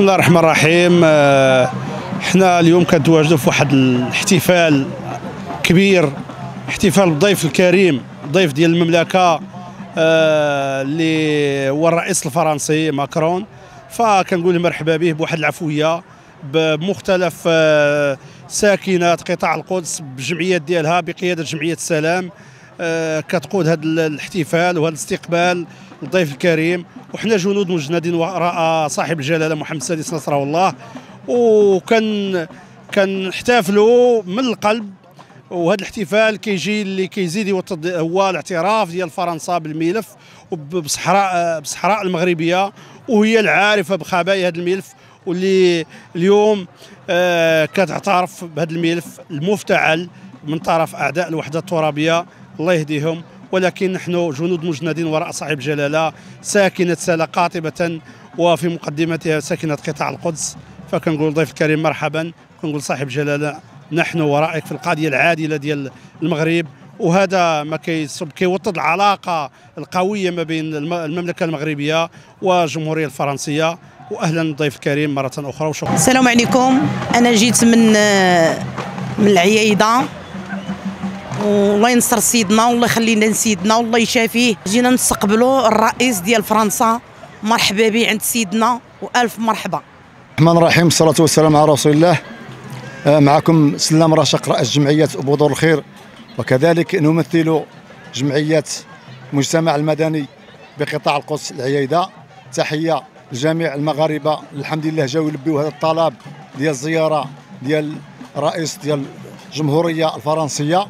بسم الله الرحمن الرحيم. آه، إحنا اليوم كنتواجدوا في واحد الاحتفال كبير احتفال بالضيف الكريم ضيف ديال المملكة آه، اللي هو الرئيس الفرنسي ماكرون. فكنقول مرحبا به بواحد العفوية بمختلف آه، ساكنات قطاع القدس بالجمعيات ديالها بقيادة جمعية السلام. كتقود هذا الاحتفال وهذا الاستقبال. الضيف الكريم وحنا جنود مجندين وراء صاحب الجلالة محمد السادس نصره الله. وكان كنحتفلوا من القلب. وهذا الاحتفال كيجي اللي كيزيد هو الاعتراف ديال فرنسا بالملف بصحراء بصحراء المغربية وهي العارفة بخبايا هذا الملف. واللي اليوم آه كتعترف بهذا الملف المفتعل من طرف أعداء الوحدة الترابية. الله يهديهم. ولكن نحن جنود مجندين وراء صاحب جلالة ساكنة سلا قاطبة وفي مقدمتها ساكنة قطاع القدس. فكنقول ضيف الكريم مرحبا. كنقول صاحب جلالة نحن ورائك في القضية العادلة ديال المغرب. وهذا ما كيصب كيوطد العلاقة القوية ما بين المملكة المغربية والجمهوريه الفرنسية. واهلا الضيف الكريم مرة أخرى وشكرا. السلام عليكم. أنا جيت من من العيايده والله ينصر سيدنا والله يخلينا سيدنا والله يشافيه. جينا نستقبلوا الرئيس ديال فرنسا. مرحبا به عند سيدنا وألف مرحبا. الرحمن الرحيم الصلاة والسلام على رسول الله. آه، معكم سلام راشق رئيس جمعية أبو الخير. وكذلك نمثل جمعية المجتمع المدني بقطاع القدس العيايدة تحية لجميع المغاربة. الحمد لله جاوا يلبيوا هذا الطلب ديال الزيارة ديال الرئيس ديال الجمهورية الفرنسية.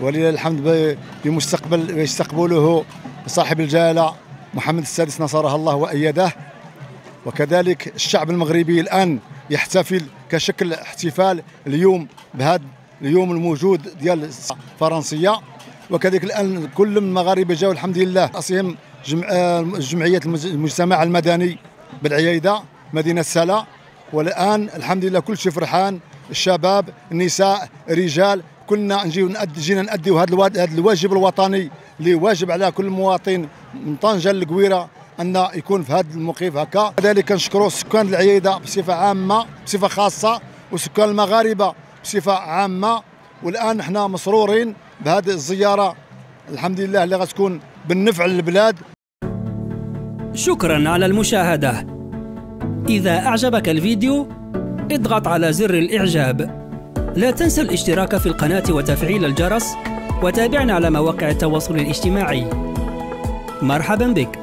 ولله الحمد بمستقبل يستقبله صاحب الجلاله محمد السادس نصره الله وأيده. وكذلك الشعب المغربي الآن يحتفل كشكل احتفال اليوم بهذا اليوم الموجود ديال الفرنسيه وكذلك الآن كل المغاربه جاوا الحمد لله رأسهم جمع جمعية المجتمع المدني بالعيايده مدينة سلا. والآن الحمد لله كل شيء فرحان الشباب النساء الرجال كنا نجيو نأدي جينا نأديو هذا الواجب الوطني اللي واجب على كل مواطن من طنجة للقويرة أن يكون في هذا الموقف هكا. كذلك نشكروا سكان العيادة بصفة عامة بصفة خاصة وسكان المغاربة بصفة عامة. والآن إحنا مسرورين بهذه الزيارة. الحمد لله اللي غتكون بالنفع للبلاد. شكرا على المشاهدة. إذا أعجبك الفيديو اضغط على زر الإعجاب. لا تنسى الاشتراك في القناة وتفعيل الجرس وتابعنا على مواقع التواصل الاجتماعي. مرحبا بك.